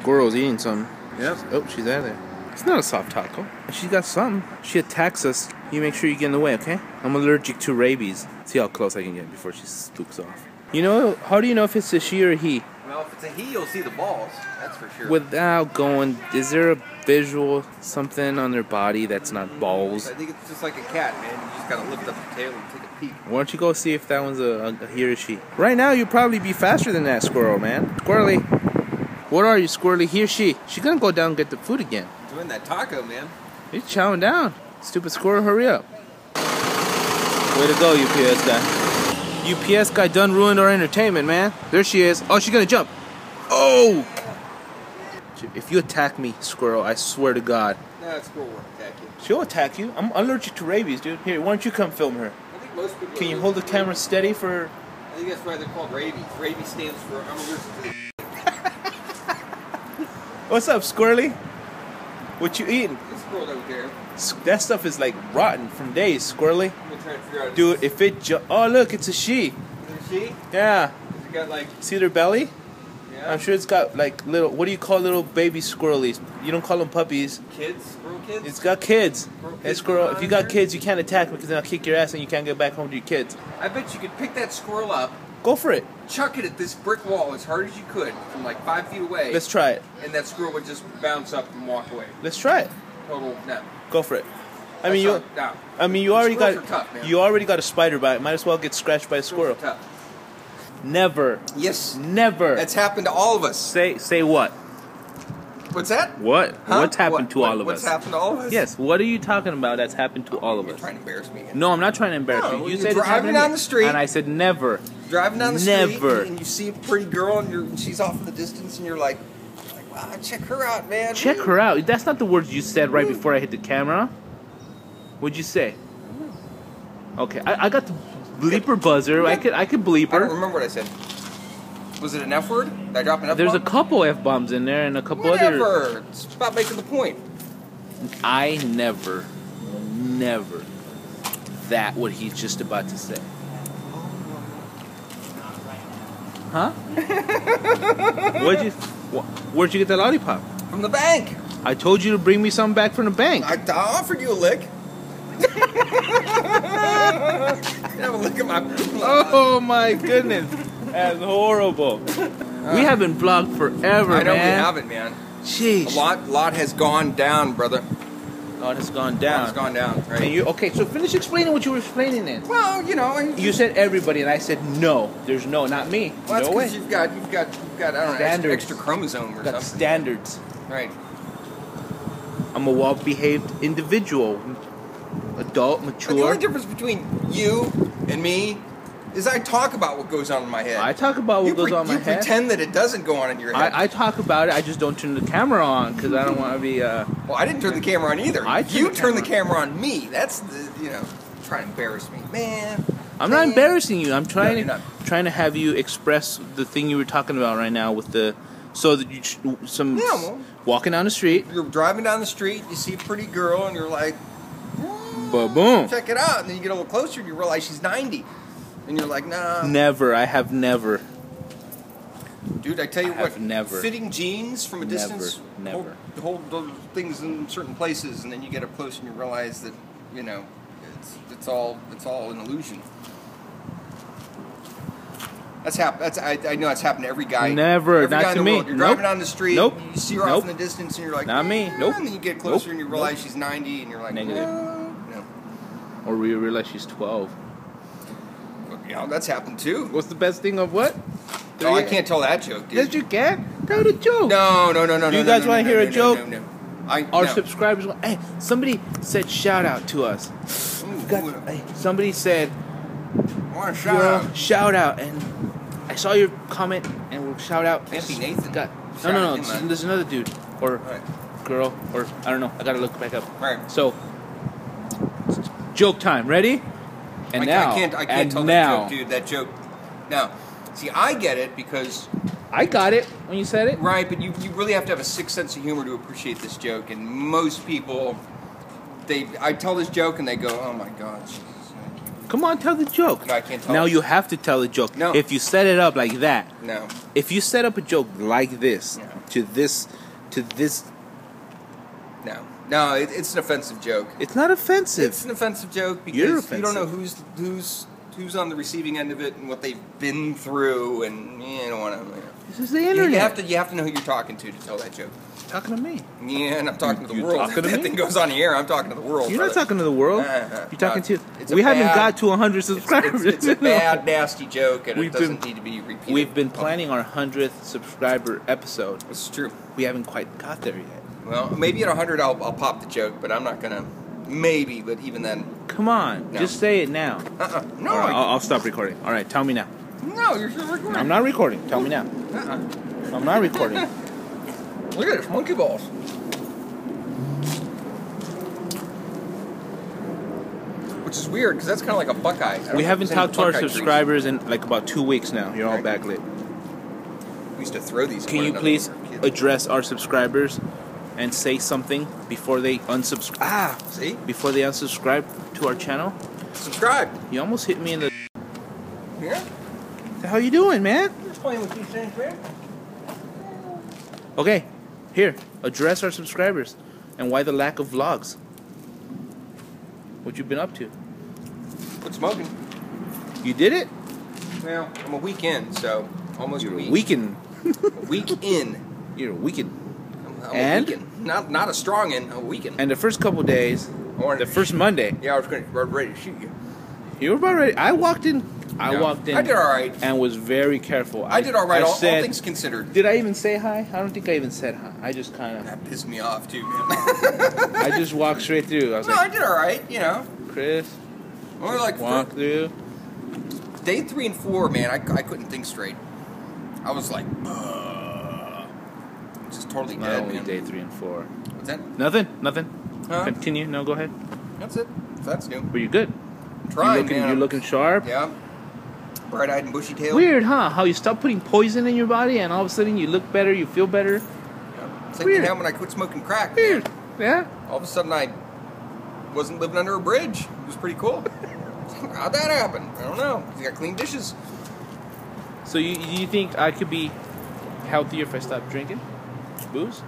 Squirrel's eating something. Yep. Oh, she's out of there. It's not a soft taco. She's got something. She attacks us. You make sure you get in the way, okay? I'm allergic to rabies. See how close I can get before she spooks off. You know, how do you know if it's a she or a he? Well, if it's a he, you'll see the balls. That's for sure. Without going, is there a visual something on their body that's not balls? I think it's just like a cat, man. You just gotta lift up the tail and take a peek. Why don't you go see if that one's a, a he or she? Right now, you'd probably be faster than that squirrel, man. Squirrely. What are you, Squirrely? He or she? She's gonna go down and get the food again. Doing that taco, man. He's chowing down. Stupid squirrel, hurry up. Way to go, UPS guy. UPS guy done ruined our entertainment, man. There she is. Oh, she's gonna jump. Oh! If you attack me, squirrel, I swear to God, No, it's squirrel won't attack you. she'll attack you. I'm allergic to rabies, dude. Here, why don't you come film her? I think most people. Can you hold the allergic to camera steady for? I think that's why they're called rabies. Rabies stands for I'm allergic to the What's up, squirrely? What you eating? Squirrel over there. S- That stuff is like rotten from days, squirrely. I'm gonna try to figure out. Dude, if it ju- oh look, it's a she. Is it a she? Yeah, got like? see their belly? Yeah. I'm sure it's got like little. What do you call little baby squirrelies? You don't call them puppies. Kids, squirrel kids. It's got kids. Squirrel Hey kids squirrel, if you got here? kids, you can't attack because then I'll kick your ass and you can't get back home to your kids. I bet you could pick that squirrel up, Go for it. Chuck it at this brick wall as hard as you could from like five feet away, Let's try it. and that squirrel would just bounce up and walk away. Let's try it. Total no. Go for it. I mean, you. not- no. I mean, you already got. tough, you already got a spider bite. Might as well get scratched by a squirrel. Tough. Never. Yes, Never. that's happened to all of us. say say what? What's that? What? Huh? What's happened What- to what- all of what's us? What's happened to all of us? Yes. What are you talking about? That's happened to oh, all of You're us. trying to embarrass me. No, I'm not trying to embarrass No, you. You you're said driving down me. the street. and I said never. Driving down the Never. street and you see a pretty girl and, she's off in the distance and you're like, like, wow, check her out, man. Check her out. That's not the words you said right mm-hmm. before I hit the camera. What'd you say? Okay, I, I got the bleeper buzzer. I could I could bleep her. I don't remember what I said. Was it an F word? Did I drop an F There's a couple f bombs in there and a couple other. It's about making the point. I never, never. That what he's just about to say. Huh? Where'd you? wh- Where'd you get that lollipop? From the bank. I told you to bring me something back from the bank. I, I offered you a lick. Have a look at my. Oh my goodness, that's horrible. Uh. we haven't vlogged forever, I know man. we haven't, man. Jeez, A lot, lot has gone down, brother. Oh, lot has gone down. It's gone down, right? And you okay? So finish explaining what you were explaining then. well, you know, I, You said everybody, and I said no. There's no, not me. well, that's no way. you've got, you've got, you've got, I don't know, extra, extra chromosome or got something. standards. right. I'm a well-behaved individual, adult, But the only difference between you and me is I talk about what goes on in my head. I talk about what you goes pre- on in you my head. pretend that it doesn't go on in your head. I, I talk about it. I just don't turn the camera on because I don't want to be. Uh, well, I didn't turn the camera on either. I you turned the camera on me. That's the, you know, trying to embarrass me, man. I'm not embarrassing you. I'm trying you're to trying to have you express the thing you were talking about right now with the so that you some Yeah, well- walking down the street. You're driving down the street, you see a pretty girl, and you're like, Ba boom. check it out. And then you get a little closer, and you realize she's 90. And you're like, nah. Never. I have never. Dude, I tell you I what, never. fitting jeans from a Never, distance never. hold, hold those things in certain places, and then you get up close and you realize that you know it's it's all it's all an illusion. That's happened. That's I, I know that's happened to every guy. Never, every not guy in to the me. World. You're Nope. driving down the street, Nope. you see her Nope. off in the distance, and you're like, Not me. Nope. And then you get closer Nope. and you realize Nope. she's 90, and you're like, Negative. "No." no. Or we realize she's 12. Yeah, that's happened too. What's the best thing of what? Oh, I can't tell that joke, dude. Yes, you can. Tell the joke. No, no, no, no. Do you no, guys no, wanna no, hear no, a no, joke? No, no, no. I, Our no. subscribers. want- Hey, somebody said shout out to us. Ooh, Got- ooh, hey, somebody said I want to shout out. shout out, and I saw your comment, and we'll shout out. Fancy Nathan. Got, no, no, no. him. There's another dude or Right. girl or I don't know. I gotta look back up. Right. So, joke time. Ready? And I, now, I can't. I can't tell now, that joke, dude. That joke. Now, see, I get it because I got it when you said it. right, but you, you really have to have a sick sense of humor to appreciate this joke, and most people, they I tell this joke and they go, oh my god, Jesus, Come on, tell the joke. No, I can't tell Now it. you have to tell the joke. No. If you set it up like that, No. if you set up a joke like this No. to this to this, No. No, it, it's an offensive joke. it's not offensive. It's an offensive joke because You're you don't know who's who's who's on the receiving end of it and what they've been through, and you don't want to. this is the You, internet. you have to you have to know who you're talking to to tell that joke. talking to me. Yeah, and I'm talking to the world. talking to that thing goes on the air. I'm talking to the world. You're not talking to the world. Uh, uh, You're talking to. We haven't bad- got to 100 It's, it's, it's a bad, nasty joke, and We've it doesn't been- need to be repeated. We've been planning our 100th subscriber episode. It's true. We haven't quite got there yet. Well, maybe at 100 I'll, I'll pop the joke, but I'm not gonna. Maybe, but even then, Come on, No. just say it now. uh-uh. No, All right, I- I'll, I'll stop recording. All right, tell me now. no, you're still recording. I'm not recording. Tell me now. Uh-uh. I'm not recording. Look at this monkey balls. Which is weird because that's kind of like a Buckeye. I don't we haven't there's any talked to our Buckeye trees. subscribers in like about two weeks now. You're all Right. backlit. We used to throw these. at Can one you another please when we were kids. address our subscribers and say something before they unsubscribe? Ah, See? before they unsubscribe to our channel. Subscribe. You almost hit me in the. Yeah. How you doing, man? Just playing with these things, man. Okay, here, address our subscribers and why the lack of vlogs. What you been up to? Quit smoking. You did it? Well, I'm a weekend, so almost You're a week. Weekend. Week in. You're weakened. I'm, I'm And? a week in. Not not a strong in. A week in. And the first couple days, I the first Monday, Yeah, I was going to ready to shoot you. you were about ready. I walked in. I walked in. I did all right. And was very careful. I did all right. I all, all things considered. Did I even say hi? I don't think I even said hi. I just kind of. That pissed me off too, man. I just walked straight through. I was like no, I did all right. You know, Chris, only like walk through. day three and four, man. I, I couldn't think straight. I was like, uh, just totally Not dead, only man. day three and four. What's that? Nothing. Nothing. Huh? Continue. No, go ahead. That's it. That's new. But you're good. Trying, you're looking, man. You're looking sharp. Yeah. Bright-eyed and bushy-tailed. Weird, huh? How you stop putting poison in your body and all of a sudden you look better, you feel better. Yeah. Same Weird. thing happened when I quit smoking crack. Weird. Man. Yeah. All of a sudden, I wasn't living under a bridge. It was pretty cool. How'd that happen? I don't know. You got clean dishes. So you you think I could be healthier if I stop drinking booze?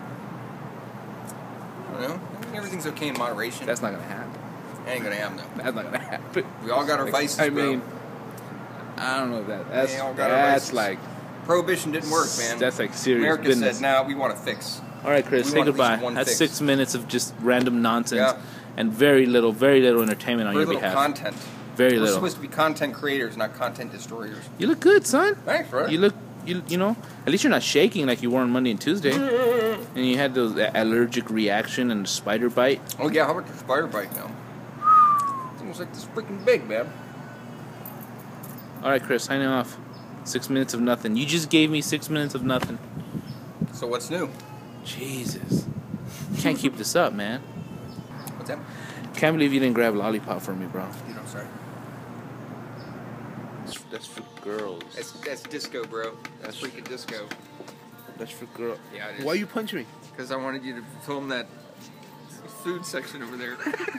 I don't know. I mean, everything's okay in moderation. That's not gonna happen. ain't gonna happen though. That's not gonna happen. We all got our vices, I bro. mean, I don't know if that. That's that's like Prohibition didn't work, man. That's like serious America business. said, "Now we want to fix." All right, Chris, We say want at least goodbye. That's fix. six minutes of just random nonsense Yeah. and very little, very little entertainment on your little behalf. content. Very little. We're supposed to be content creators, not content destroyers. You look good, son. Thanks, brother. You look, you you know, at least you're not shaking like you were on Monday and Tuesday, and you had those that allergic reaction and the spider bite. Oh yeah, how about the spider bite now? It's almost like this freaking big, man. All right, Chris, signing off. Six minutes of nothing. You just gave me six minutes of nothing. So what's new? Jesus, can't keep this up, man. What's that? Can't believe you didn't grab lollipop for me, bro. You know, sorry. That's, that's for girls. That's that's disco, bro. That's freaking disco. That's for girls. Yeah, it is. Why you punch me? Because I wanted you to film that food section over there.